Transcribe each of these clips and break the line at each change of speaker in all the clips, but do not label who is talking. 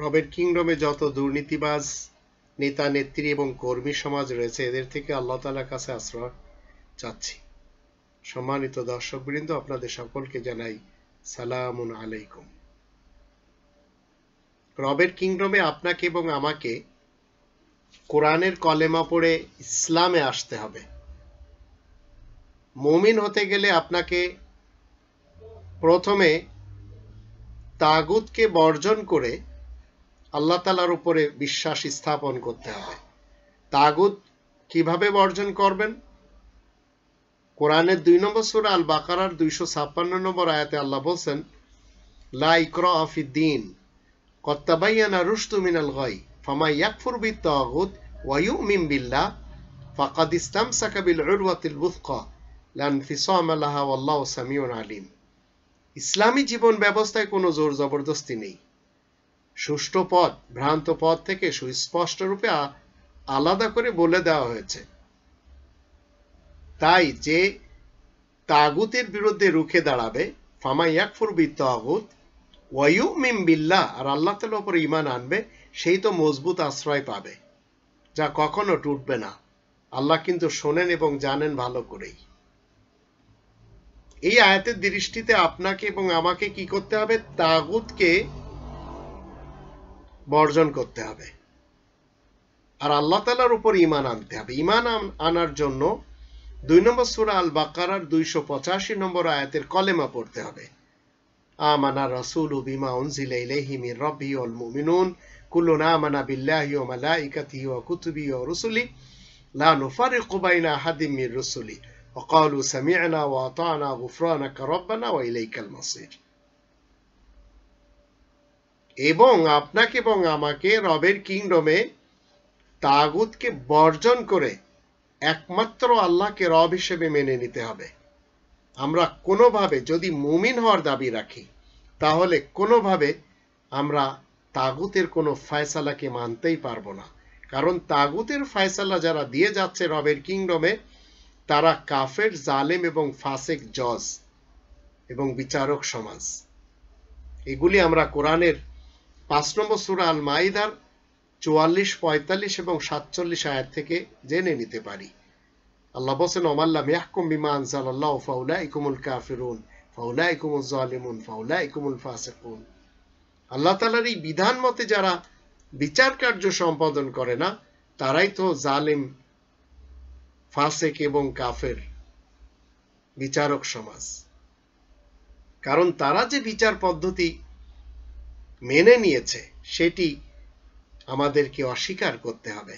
রবের কিংডমে যত দুর্নীতিবাজ নেতা, নেত্রী এবং কর্মী সমাজ রয়েছে, এদের থেকে আল্লাহ তালার কাছে আশ্রয় চাচ্ছি। সম্মানিত দর্শক বৃন্দ আপনাদের সকলকে জানাই সালামুন আলাইকুম। রবের কিংডমে আপনাকে এবং আমাকে কোরআনের কলেমা পড়ে ইসলামে আসতে হবে। মুমিন হতে গেলে আপনাকে প্রথমে তাগুতকে বর্জন করে আল্লাহ তালার উপরে বিশ্বাস স্থাপন করতে হবে। তাগুত কীভাবে বর্জন করবেন? কোরআনের দুই নম্বর সুরা আল বাকারার দুইশো ছাপ্পান্ন নম্বর আয়াতে আল্লাহ বলছেন, লা ইকরা অফি দিন কত্তাবাইয়ানা রুশতু মিনাল ফামা ইয়াকফুর বিত তাগুত ওয়া ইউমিন বিল্লাহ, ফাকাদ উরওয়াতিল বুথকা লা ইনফিসামা লাহা ওয়াল্লাহু সামিউন আলিম। ইসলামী জীবন ব্যবস্থায় কোনো জোর জবরদস্তি নেই। সুষ্ঠু পথ, ভ্রান্ত পথ থেকে সুস্পষ্ট রূপে আলাদা করে বলে দেওয়া হয়েছে। তাই যে তাগুতের বিরুদ্ধে রুখে দাঁড়াবে, ফামা ইয়াকফুর বি তাগুত ওয়ায়ু মিম বিল্লাহ, আর আল্লাহ তালার উপর ইমান আনবে, সেই তো মজবুত আশ্রয় পাবে, যা কখনো টুটবে না। আল্লাহ কিন্তু শোনেন এবং জানেন ভালো করেই। এই আয়াতের দৃষ্টিতে আপনাকে এবং আমাকে কি করতে হবে? তাগুতকে বর্জন করতে হবে। আর আল্লাহ তালার উপর ইমান আনতে হবে। ইমান আনার জন্য দুই নম্বর সুরা আল বাকারার দুইশো পঁচাশি নম্বর আয়াতের কলেমা পড়তে হবে। আমানা রসুল বিমা রব্বি মুমিনুন। আমানা বিল্লাহি কুতুবি লা নুফারিকু বাইনা মির ওয়া ক্বালু সামি'না ওয়া আতা'না গুফরানাকা ওয়া ইলাইকাল মাসির। এবং আপনাকে এবং আমাকে রবের কিংডমে তাগুতকে বর্জন করে একমাত্র আল্লাহকে রব হিসেবে মেনে নিতে হবে। আমরা কোনোভাবে যদি মুমিন হওয়ার দাবি রাখি, তাহলে কোনোভাবে আমরা তাগুতের কোনো ফয়সালাকে মানতেই পারব না। কারণ তাগুতের ফয়সালা যারা দিয়ে যাচ্ছে রবের কিংডমে, তারা কাফের, জালেম এবং ফাসেক জজ এবং বিচারক সমাজ। এগুলি আমরা কোরআনের পাঁচ নম্বর সুরা আল মাইদার চুয়াল্লিশ, পঁয়তাল্লিশ এবং সাতচল্লিশ আয়াত থেকে জেনে নিতে পারি। আল্লাহ বসেন ইয়াহকুম বিমা আনজালাল্লাহ ফাউলা ইকুমুল কাফিরুন ফাউলা ইকুমুল জালিমুন ফাউলা ইকুমুল ফাসিকুন। আল্লাহ তালার এই বিধান মতে যারা বিচার কার্য সম্পাদন করে না, তারাই তো জালিম, ফাসেক এবং কাফের বিচারক সমাজ। কারণ তারা যে বিচার পদ্ধতি মেনে নিয়েছে, সেটি আমাদেরকে অস্বীকার করতে হবে।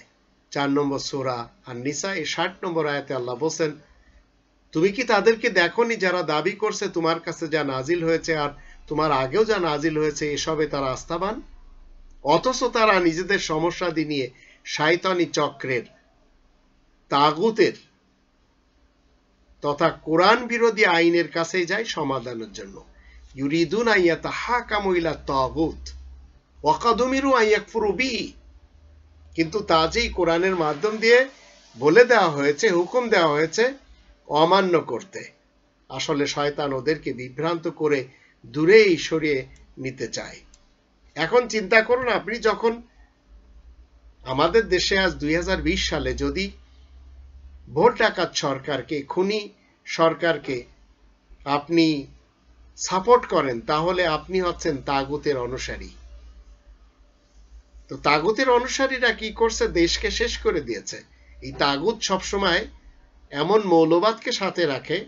চার নম্বর সোরা আর নিসা এই ষাট নম্বর আয়াতে আল্লাহ বলছেন, তুমি কি তাদেরকে দেখনি যারা দাবি করছে তোমার কাছে যা নাজিল হয়েছে আর তোমার আগেও যা নাজিল হয়েছে, এসবে তারা আস্থাবান? অথচ তারা নিজেদের সমস্যাদি নিয়ে শায়তানি চক্রের, তাগুতের তথা কোরআন বিরোধী আইনের কাছে যায় সমাধানের জন্য। ইউরিদুন আইয়াতা হাকামু ইলা তাগুত ওয়াকাদুমিরু আইয়াকফুরু বিহি কিন্তু তা যেই কোরআনের মাধ্যম দিয়ে বলে দেওয়া হয়েছে, হুকুম দেওয়া হয়েছে, অমান্য করতে। আসলে শয়তান ওদেরকে বিভ্রান্ত করে দূরেই সরিয়ে নিতে চায়। এখন চিন্তা করুন আপনি, যখন আমাদের দেশে আজ দুই হাজার বিশ সালে যদি ভোট ডাকাত সরকারকে, খুনি সরকারকে আপনি সাপোর্ট করেন, তাহলে আপনি হচ্ছেন তাগুতের অনুসারী। তো তাগুতের অনুসারীরা কি করছে? দেশকে শেষ করে দিয়েছে। এই তাগুত সবসময় এমন মৌলবাদকে সাথে রাখে,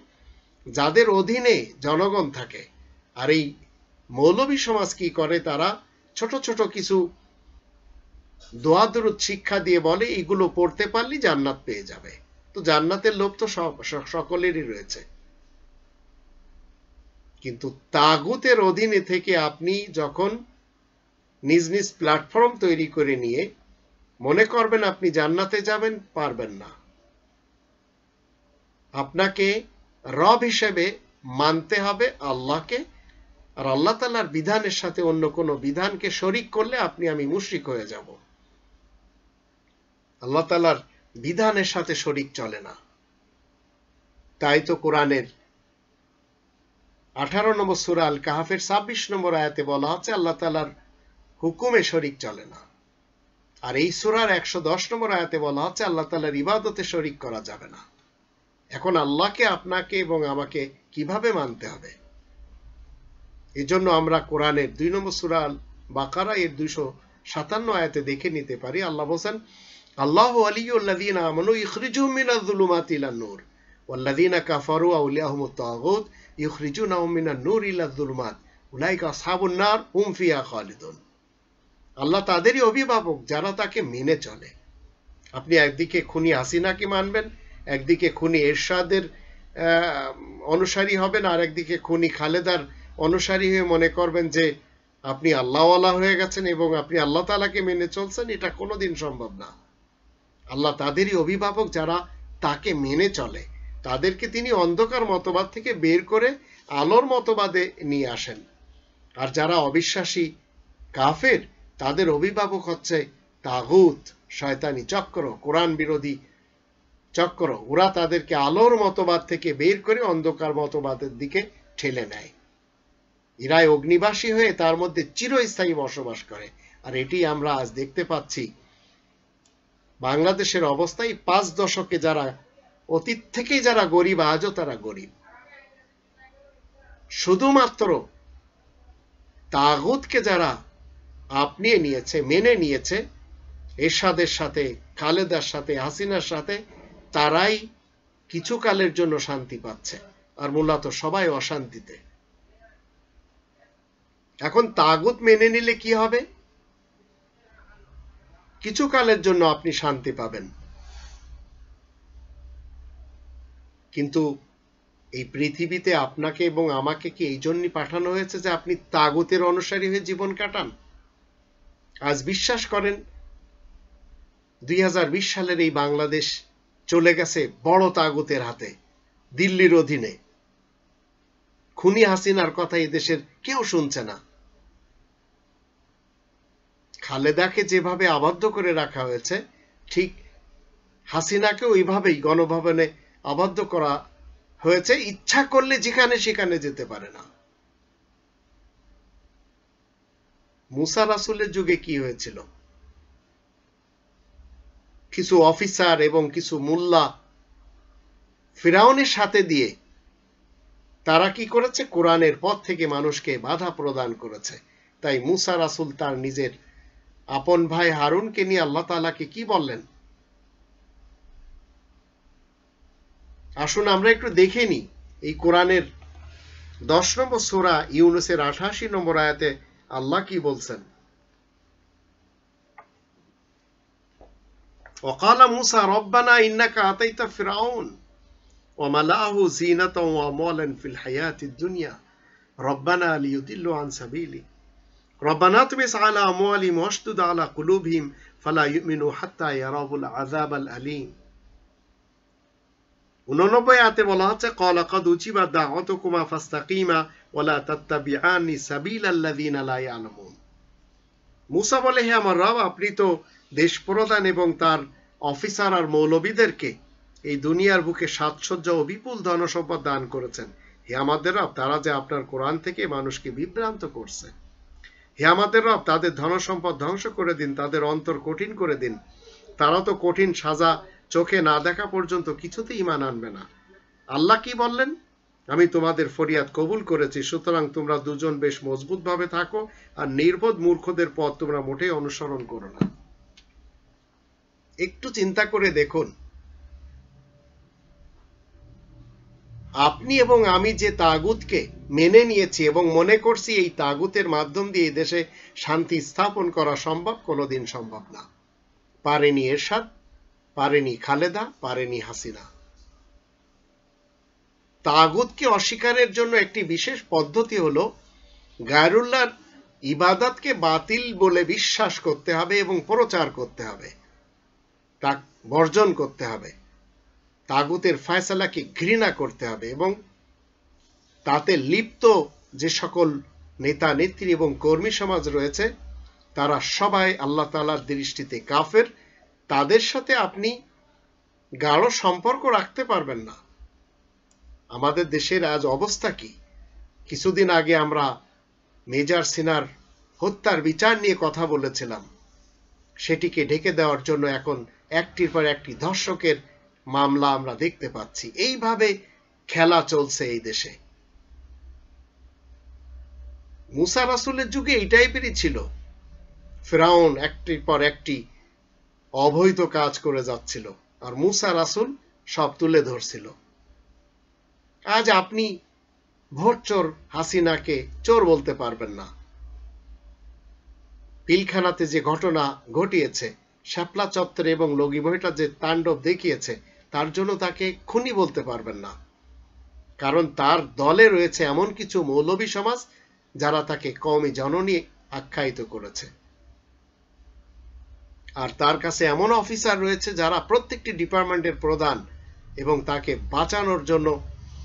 যাদের অধীনে জনগণ থাকে। আর এই মৌলবী সমাজ কি করে? তারা ছোট ছোট কিছু দোয়াদরুদ শিক্ষা দিয়ে বলে, এগুলো পড়তে পারলে জান্নাত পেয়ে যাবে। তো জান্নাতের লোভ তো সকলেরই রয়েছে। কিন্তু তাগুতের অধীনে থেকে আপনি যখন নিজ নিজ প্ল্যাটফর্ম তৈরি করে নিয়ে মনে করবেন আপনি জান্নাতে যাবেন, পারবেন না। আপনাকে রব হিসেবে মানতে হবে আল্লাহকে, আর আল্লাহ তালার বিধানের সাথে অন্য কোনো বিধানকে শরিক করলে আপনি, আমি মুশ্রিক হয়ে যাব। আল্লাহ তালার বিধানের সাথে শরিক চলে না। তাই তো কোরআনের আঠারো নম্বর সুরা আল কাহাফের ছাব্বিশ নম্বর আয়াতে বলা হচ্ছে, আল্লাহ তালার হুকুমে শরিক চলে না। আর এই সুরার একশো দশ নম্বর আয়াতে বলা হচ্ছে, আল্লাহ তালার ইবাদতে শরিক করা যাবে না। এখন আল্লাহকে, আপনাকে এবং আমাকে কীভাবে মানতে হবে? এই জন্য আমরা কোরআনের দুই নম্বর সুরাল বাকারা এর দুইশো সাতান্ন আয়াতে দেখে নিতে পারি। আল্লাহ বলছেন, আল্লাহ আলিউল্লাদিন আমানু যুলুমাতি ইলান নূর। ওয়াল্লাযীনা কাফারু আউলিয়াহুমুত তাগুত ইখরিজুনাহুম মিনান নূর ইলাজ যুলুমাত উলাইকা আসহাবুন নার হুম ফিহা খালিদুন আল্লাহ তাদেরই অভিভাবক যারা তাকে মেনে চলে। আপনি একদিকে খুনি হাসিনাকে মানবেন, একদিকে খুনি এরশাদের অনুসারী হবেন, আর একদিকে খুনি খালেদার অনুসারী হয়ে মনে করবেন যে আপনি আল্লাহওয়ালা হয়ে গেছেন এবং আপনি আল্লাহ তালাকে মেনে চলছেন, এটা কোনোদিন সম্ভব না। আল্লাহ তাদেরই অভিভাবক যারা তাকে মেনে চলে। তাদেরকে তিনি অন্ধকার মতবাদ থেকে বের করে আলোর মতবাদে নিয়ে আসেন। আর যারা অবিশ্বাসী কাফের, তাদের অভিভাবক হচ্ছে তাগুত, শয়তানি চক্র, কোরআন বিরোধী চক্র। ওরা তাদেরকে আলোর মতবাদ থেকে বের করে অন্ধকার মতবাদের দিকে ঠেলে নেয়। এরাই অগ্নিবাসী হয়ে তার মধ্যে চিরস্থায়ী বসবাস করে। আর এটি আমরা আজ দেখতে পাচ্ছি। বাংলাদেশের অবস্থায় পাঁচ দশকে যারা অতীত থেকেই যারা গরিব, আজও তারা গরিব। শুধুমাত্র তাগুতকে যারা আপনিয়ে নিয়েছে, মেনে নিয়েছে, এরশাদের সাথে, খালেদার সাথে, হাসিনার সাথে, তারাই কিছু কালের জন্য শান্তি পাচ্ছে। আর মূলত সবাই অশান্তিতে। এখন তাগুত মেনে নিলে কি হবে? কিছু কালের জন্য আপনি শান্তি পাবেন। কিন্তু এই পৃথিবীতে আপনাকে এবং আমাকে কি এই জন্যই পাঠানো হয়েছে যে আপনি তাগুতের অনুসারী হয়ে জীবন কাটান? আজ বিশ্বাস করেন, দুই সালের এই বাংলাদেশ চলে গেছে বড় তাগুতের হাতে, দিল্লির অধীনে। খুনি হাসিনার কথা দেশের কেউ শুনছে না। খালেদাকে যেভাবে আবদ্ধ করে রাখা হয়েছে, ঠিক হাসিনাকে ওইভাবেই গণভবনে আবদ্ধ করা হয়েছে। ইচ্ছা করলে যেখানে সেখানে যেতে পারে না। মুসা রাসুলের যুগে কি হয়েছিল? কিছু অফিসার এবং কিছু মোল্লা ফিরাউনের সাথে দিয়ে তারা কি করেছে? কোরআনের পথ থেকে মানুষকে বাধা প্রদান করেছে। তাই মুসা রাসুল তার নিজের আপন ভাই হারুনকে নিয়ে আল্লাহ তালাকে কি বললেন? আসুন আমরা একটু দেখে নি এই কোরআনের দশ নম্বর সোরা ইউনুসের আঠাশি নম্বর আয়াতে আল্লাহ কি বলছেন وقال موسى ربنا إنك أتيت فرعون وملأه زينة وأموالا في الحياة الدنيا ربنا ليضلوا عن سبيلك ربنا اطمس على أموالهم واشدد على قلوبهم فلا يؤمنوا حتى يروا العذاب الأليم উননব্বই আতে বলা কদ তাত্তাবিআনি লা ইয়ালামুন। বলে, হে আমার রব, আপনি তো দেশ প্রধান এবং তার অফিসার আর মৌলবীদেরকে এই দুনিয়ার বুকে সাজসজ্জা ও বিপুল ধনসম্পদ দান করেছেন। হে আমাদের রব, তারা যে আপনার কোরআন থেকে মানুষকে বিভ্রান্ত করছে। হে আমাদের রব, তাদের ধনসম্পদ ধ্বংস করে দিন, তাদের অন্তর কঠিন করে দিন। তারা তো কঠিন সাজা চোখে না দেখা পর্যন্ত কিছুতেই ইমান আনবে না। আল্লাহ কি বললেন? আমি তোমাদের ফরিয়াদ কবুল করেছি, সুতরাং তোমরা দুজন বেশ মজবুত ভাবে থাকো আর নির্বোধ মূর্খদের পথ তোমরা মোটেই অনুসরণ করো না। একটু চিন্তা করে দেখুন। আপনি এবং আমি যে তাগুতকে মেনে নিয়েছি এবং মনে করছি এই তাগুতের মাধ্যম দিয়ে দেশে শান্তি স্থাপন করা সম্ভব, কোনোদিন সম্ভব না। পারেনি এরশাদ? পারেনি খালেদা, পারেনি হাসিনা। তাগুতকে অস্বীকারের জন্য একটি বিশেষ পদ্ধতি হলো, গায়রুল্লাহর ইবাদতকে বাতিল বলে বিশ্বাস করতে হবে এবং প্রচার করতে হবে, তা বর্জন করতে হবে। তাগুতের ফয়সালাকে ঘৃণা করতে হবে এবং তাতে লিপ্ত যে সকল নেতা, নেত্রী এবং কর্মী সমাজ রয়েছে, তারা সবাই আল্লাহ তালার দৃষ্টিতে কাফের। তাদের সাথে আপনি গাঢ় সম্পর্ক রাখতে পারবেন না। আমাদের দেশের আজ অবস্থা কি? কিছুদিন আগে আমরা মেজর সিনার হত্যার বিচার নিয়ে কথা বলেছিলাম। সেটিকে ঢেকে দেওয়ার জন্য এখন একটির পর একটি ধর্ষকের মামলা আমরা দেখতে পাচ্ছি। এইভাবে খেলা চলছে এই দেশে। মুসা রাসুলের যুগে এই টাইপেরই ছিল। ফেরাউন একটির পর একটি অবৈধ কাজ করে যাচ্ছিল আর মুসা রাসুল সব তুলে ধরছিল। আজ আপনি ভোট চোর হাসিনাকে চোর বলতে পারবেন না। পিলখানাতে যে ঘটনা ঘটিয়েছে, শ্যাপলা চত্বরে এবং লগি বইটা যে তাণ্ডব দেখিয়েছে, তার জন্য তাকে খুনি বলতে পারবেন না। কারণ তার দলে রয়েছে এমন কিছু মৌলবী সমাজ যারা তাকে কমই জননী আখ্যায়িত করেছে। আর তার কাছে এমন অফিসার রয়েছে যারা প্রত্যেকটি ডিপার্টমেন্টের প্রধান এবং তাকে বাঁচানোর জন্য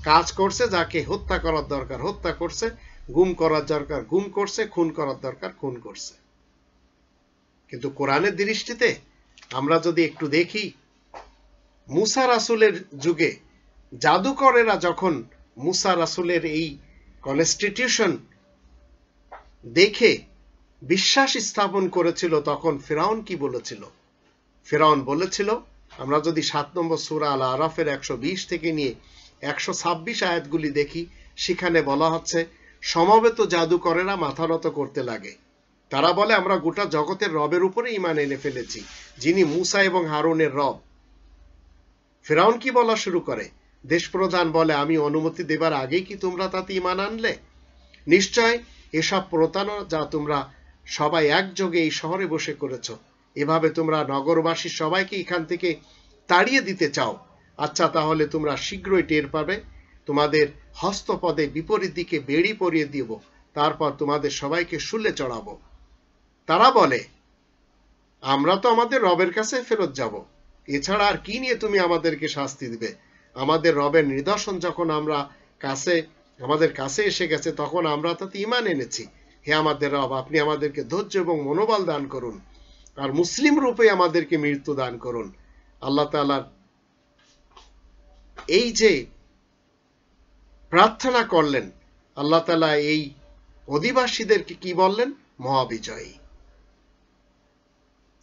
কাজ করছে, যাকে হত্যা করার দরকার, হত্যা করছে, গুম করার দরকার, গুম করছে, খুন করার দরকার, খুন করছে। কিন্তু কোরআনের দৃষ্টিতে আমরা যদি একটু দেখি, মুসা রাসুলের যুগে জাদুকরেরা যখন মুসা রাসুলের এই কনস্টিটিউশন দেখে বিশ্বাস স্থাপন করেছিল তখন ফেরাউন কি বলেছিল? ফেরাউন বলেছিল, আমরা যদি সাত নম্বর সুরা আল আরাফের একশো বিশ থেকে নিয়ে একশো ছাব্বিশ আয়াতগুলি দেখি, সেখানে বলা হচ্ছে, সমবেত জাদুকরেরা মাথা নত করতে লাগে। তারা বলে, আমরা গোটা জগতের রবের উপরে ইমান এনে ফেলেছি, যিনি মুসা এবং হারুনের রব। ফেরাউন কি বলা শুরু করে? দেশ প্রধান বলে, আমি অনুমতি দেবার আগেই কি তোমরা তাতে ইমান আনলে? নিশ্চয়, এসব প্রতারণা যা তোমরা সবাই একযোগে এই শহরে বসে করেছ। এভাবে তোমরা নগরবাসী সবাইকে এখান থেকে তাড়িয়ে দিতে চাও। আচ্ছা তাহলে তোমরা শীঘ্রই টের পাবে। তোমাদের হস্তপদে বিপরীত দিকে বেড়ি পরিয়ে দিব। তারপর তোমাদের সবাইকে শুলে চড়াবো। তারা বলে, আমরা তো আমাদের রবের কাছে ফেরত যাব। এছাড়া আর কি নিয়ে তুমি আমাদেরকে শাস্তি দিবে? আমাদের রবের নিদর্শন যখন আমরা কাছে, আমাদের কাছে এসে গেছে, তখন আমরা তাতে ইমান এনেছি। হে আমাদের রব, আপনি আমাদেরকে ধৈর্য এবং মনোবল দান করুন। আর মুসলিম রূপে আমাদেরকে মৃত্যু দান করুন। আল্লাহ তালার এই যে প্রার্থনা করলেন, আল্লাহ তালা এই অধিবাসীদেরকে কি বললেন? মহাবিজয়ী।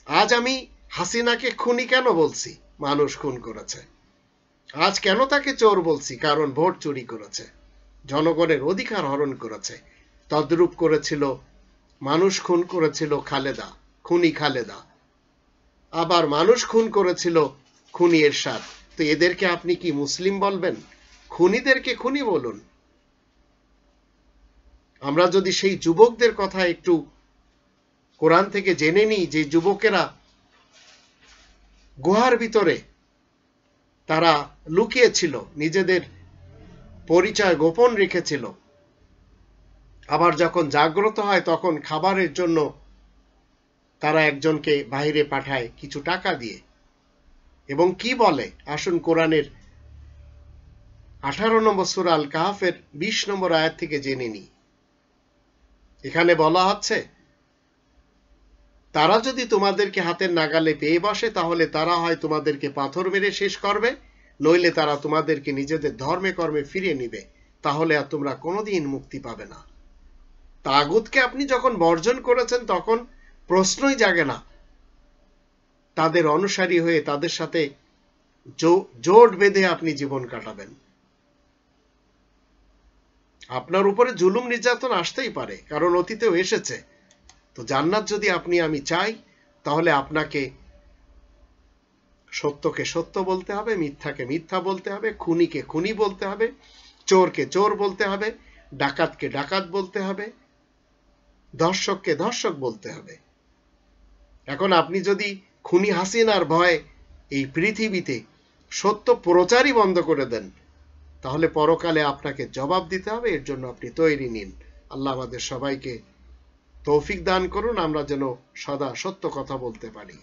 আজ আমি হাসিনাকে খুনি কেন বলছি? মানুষ খুন করেছে। আজ কেন তাকে চোর বলছি? কারণ ভোট চুরি করেছে। জনগণের অধিকার হরণ করেছে। তদ্রূপ করেছিল, মানুষ খুন করেছিল খালেদা, খুনি খালেদা। আবার মানুষ খুন করেছিল খুনি এরশাদ। তো এদেরকে আপনি কি মুসলিম বলবেন? খুনিদেরকে খুনি বলুন। আমরা যদি সেই যুবকদের কথা একটু কোরআন থেকে জেনে নিই, যে যুবকেরা গুহার ভিতরে তারা লুকিয়েছিল, নিজেদের পরিচয় গোপন রেখেছিল আবার যখন জাগ্রত হয়, তখন খাবারের জন্য তারা একজনকে বাইরে পাঠায় কিছু টাকা দিয়ে। এবং কি বলে? আসুন কোরআনের আঠারো নম্বর সুরাল কাহাফের বিশ নম্বর আয়াত থেকে জেনে নি এখানে বলা হচ্ছে, তারা যদি তোমাদেরকে হাতের নাগালে পেয়ে বসে, তাহলে তারা হয় তোমাদেরকে পাথর মেরে শেষ করবে, নইলে তারা তোমাদেরকে নিজেদের ধর্মে কর্মে ফিরিয়ে নিবে। তাহলে আর তোমরা কোনোদিন মুক্তি পাবে না। তাগুতকে আপনি যখন বর্জন করেছেন, তখন প্রশ্নই জাগে না। তাদের অনুসারী হয়ে তাদের সাথে জোট বেঁধে আপনি জীবন কাটাবেন। আপনার উপরে জুলুম নির্যাতন আসতেই পারে, কারণ অতীতেও এসেছে। তো জান্নাত যদি আপনি, আমি চাই, তাহলে আপনাকে সত্যকে সত্য বলতে হবে, মিথ্যাকে মিথ্যা বলতে হবে, খুনিকে খুনি বলতে হবে, চোরকে চোর বলতে হবে, ডাকাতকে ডাকাত বলতে হবে। দর্শককে দর্শক বলতে হবে। এখন আপনি যদি খুনি হাসিনার ভয় এই পৃথিবীতে সত্য প্রচারই বন্ধ করে দেন, তাহলে পরকালে আপনাকে জবাব দিতে হবে, এর জন্য আপনি তৈরি নিন। আল্লাহ আমাদের সবাইকে তৌফিক দান করুন, আমরা যেন সদা সত্য কথা বলতে পারি।